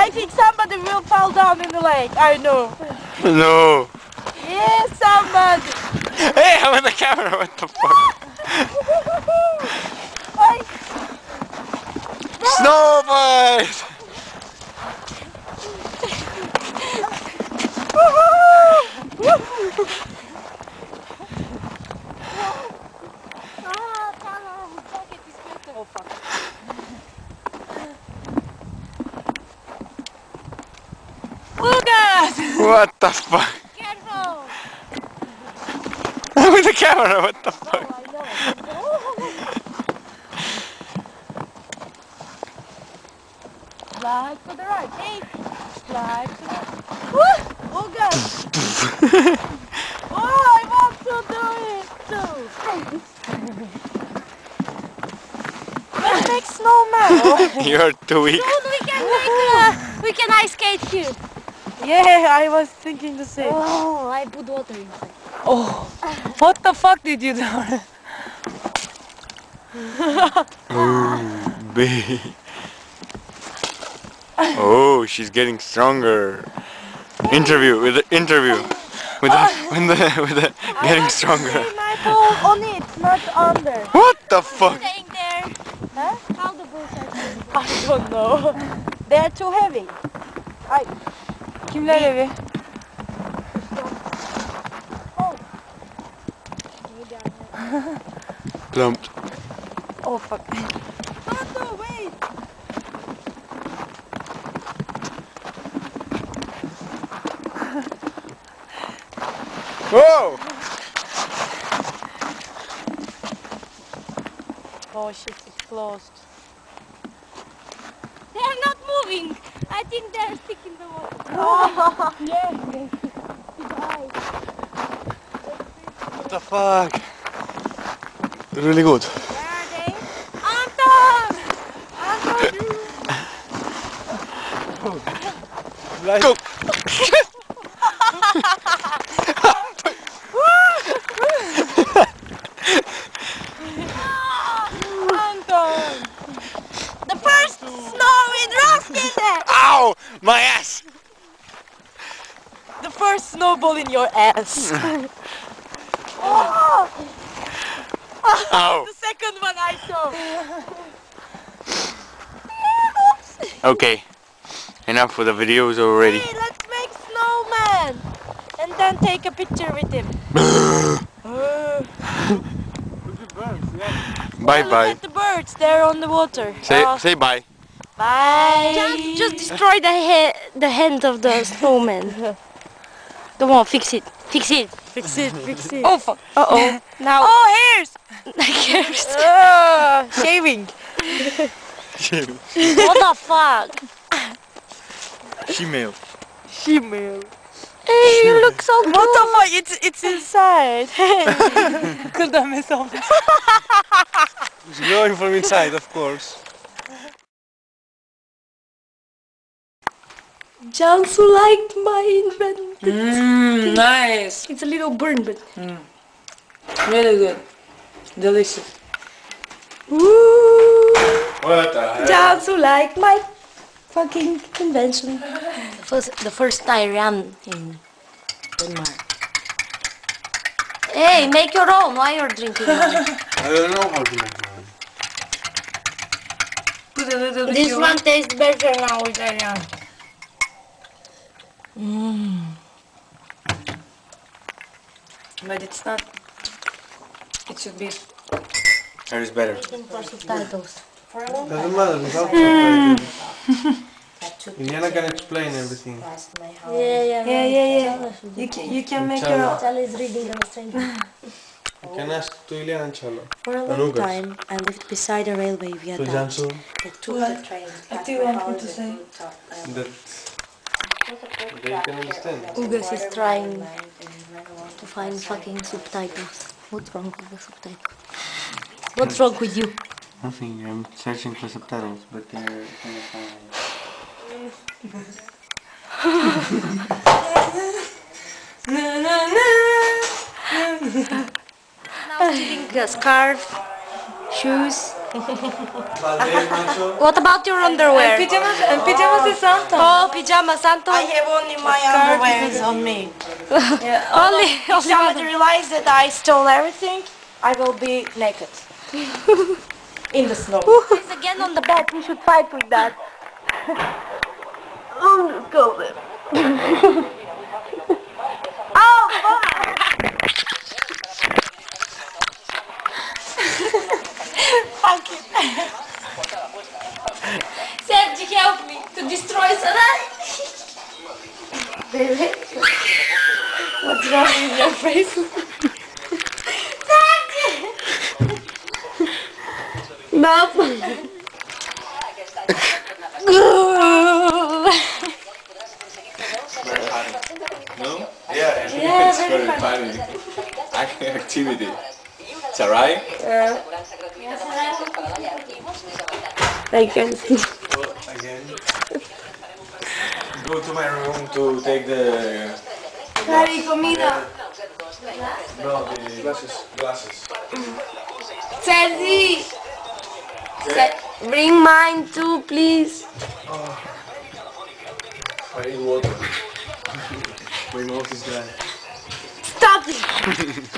I think somebody will fall down in the lake. I know. No. Yes, somebody. Hey, I'm in the camera. What the fuck? Ay, Snowbird. Ah, tamam. Bucket is better. Oh, fuck. Lucas! What the fuck? Careful! I'm in the camera. What the fuck? Oh, I know. Slide to the right. Hey! Slide to the right. Woo! Oh, God! oh, I want to do it too! Let's make snowman! You're too weak. Soon we can make uh, we can ice skate here. Yeah, I was thinking the same. Oh, I put water inside. Oh, what the fuck did you do? Ooh, babe. Oh, she's getting stronger. Interview with the interview with the with the with the getting stronger. My ball on it, not under. What the fuck? Staying there. Huh? How the balls are I don't know. They're too heavy. Ay. Kimler heavy? Oh. Plumped. Oh fuck. Pando, wait. Whoa! Oh shit, it's closed. They are not moving. I think they are stuck in the water. Oh. Yeah, they. What the fuck? Really good. Where are they? Anton! Anton! Go. Anton! The first snow in Roskilde! Ow! My ass! The first in your ass. oh, Ow! the second one I saw. Okay. Enough for the videos already. Hey, let's make snowman and then take a picture with him. Bye look bye. at the birds, they're on the water. Say Uh, say bye. bye. Just, just destroy the he the hand of the snowman. Come on, fix it. Fix it. Fix it, fix it. Oh fuck. Uh oh. Now Oh, hairs! hairs. Uh, shaving. Shaving. what the fuck? Female. Female. Hey, you look so good. What the fuck? It's it's inside. Could Kırda mesafe. It's growing from inside, of course. Jansu liked my invented. Mmm, nice. It's a little burn, but mm. Really good. Delicious. Ooh, What the hell? Jansu liked my fucking invention. The first, the first I ran in Denmark. Hey, make your own. Why you're drinking? I don't know how to make one. Put a little bit this one tastes better now with Ariane. Mm. But it's not. It should be. That is better. For subtitles. Doesn't matter, without mm. subtitles. Iliana can explain everything. Yeah, yeah, Yeah, yeah, yeah. You can, you can make your own. Charlie is reading on stranger. You can ask to Iliana and Chalo. For a long Anugas. time, I lived beside a railway To viaduct Jansu, uh, that took the trains. What do you want me to say? that they can understand. Ugas is trying to find fucking subtitles. What's wrong with the subtitles? What's wrong with you? Nothing, I'm searching for subtitles, but they're kind of fine. Now wearing a scarf, shoes. What about your underwear? Pajamas and pajamas is Santa. Oh, pajama Santo. I have only my underwear on me. Only, If somebody realizes that I stole everything, I will be naked. In the snow. He's again on the bed. We should fight with that. Oh, let's go then. Sergi, help me to destroy Sarai. Baby, what's wrong with your face? Nothing. No? Yeah, it's very funny. Ac- Activity. Sarai? I can see. Again. Go to my room to take the... Harry, comida. No, the glasses. Glasses. Sergi. Se- bring mine too, please. Oh. I need water. my mouth is dry. Stop it.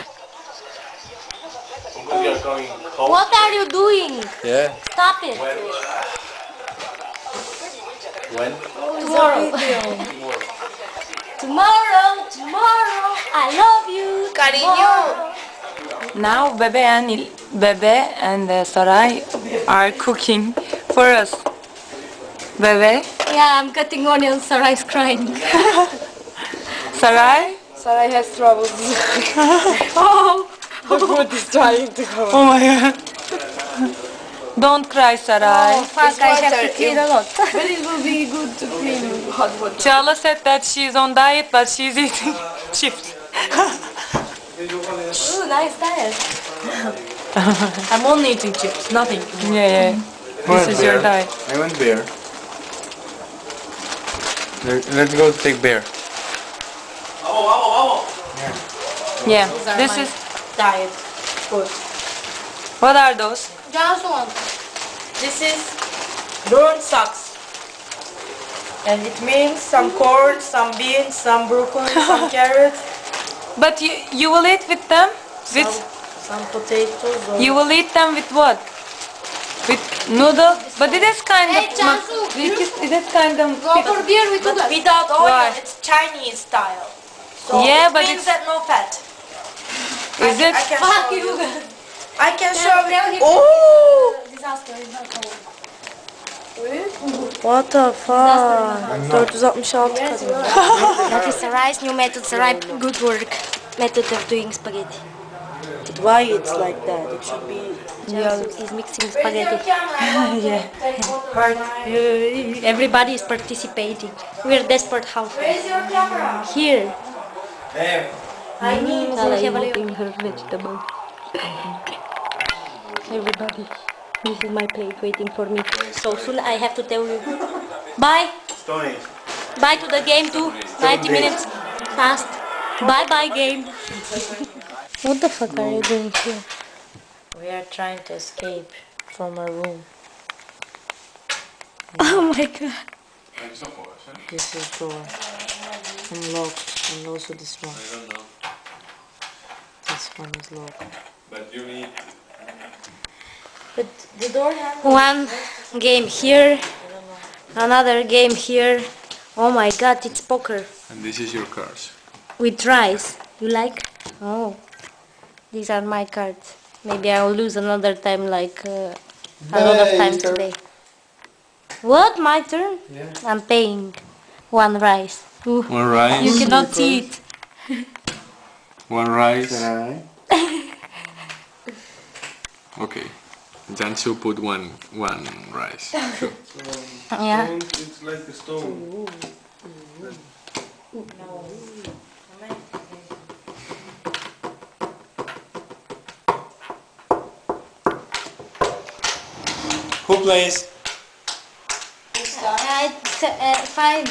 We are going home. What are you doing? Yeah. Stop it. Uh, When? Tomorrow. tomorrow, tomorrow. I love you. Cariño. Now Bebe and Il- Bebe and uh, Sarai are cooking for us. Bebe, Yeah, I'm cutting onions. Sarai's crying. Sarai. Sarai has troubles. oh. the food is trying to go. Oh my god. Don't cry, Sarai. Oh, fuck, I have to clean a lot. But it will be good to clean hot water. Chala said that she's on diet, but she's eating chips. Ooh, nice diet. I'm only eating chips, nothing. Yeah, yeah. Mm-hmm. This is your diet. I want beer. Let- Let's go take beer. Yeah. This is. Diet food. What are those? Johnson. This is burnt socks. And it means some mm-hmm. corn, some beans, some broccoli, some carrots, But you you will eat with them? With some potatoes. Or you will eat them with what? With noodles? But it is kind Hey, of. Jansu, It is, it is kind of. Go for beer with but without oil, Why? it's Chinese style. So Yeah, it but means it's- that no fat. Is I, it? I can Fuck show you. you. I can show you. him- Oh! Disaster is not over. What the fuck? 466 kadar. That is Sarai's new method. Sarai, good work. Method of doing spaghetti. But why it's like that? It should be Jansu is mixing spaghetti. yeah. Uh, everybody is participating. We're desperate housewives. Here. Hey, I need to eating her vegetables. Everybody, this is my plate waiting for me. So soon I have to tell you. Bye. Tony. Bye to the game too. 90 minutes fast. Bye bye game. what the fuck are you doing here? We are trying to escape from our room. Oh my god. This is door. Unlocked. And also this one. I don't know. This one is locked. But you need. But the door One game here. Another game here. Oh my god, it's poker. And this is your cards. With rice. You like? Oh. These are my cards. Maybe I will lose another time like uh, a lot of Hey, times today. What? My turn? Yeah. I'm paying one rice. Ooh, One rice. you cannot see it. One rice. Alright. Okay. Jansu put one one rice. Sure. Yeah. It's like a stone. Who plays? Uh, it's, uh, fine.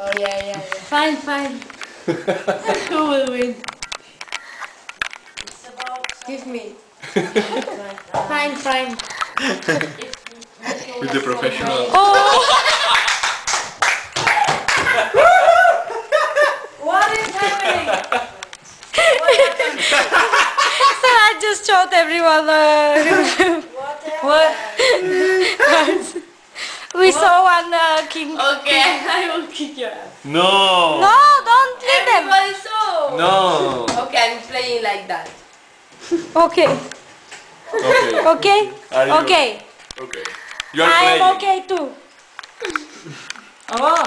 Oh yeah, yeah, yeah. Fine, fine. Who will win? It's about give me. Fine, fine. With the professional. What is happening? So I just showed everyone. Uh, what? we saw one uh, king. Okay, I will kick your ass. No! No, don't leave them. Everybody saw. No! Okay, I'm playing like that. Okay, Okay. okay, okay. Okay. You are I playing. am okay too. Oh.